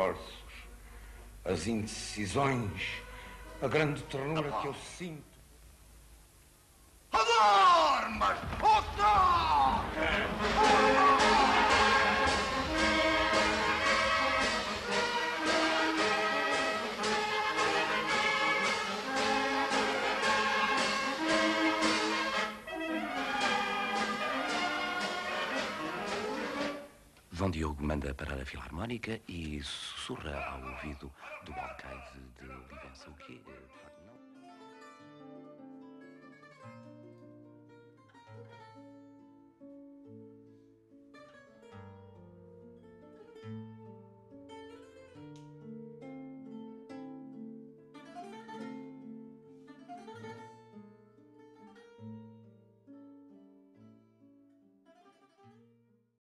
remorsos, as indecisões, a grande ternura que eu sinto. Alarmas! João Diogo manda parar a filarmónica e sussurra ao ouvido do alcaide de Olivença o que é, de facto,